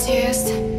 Tears.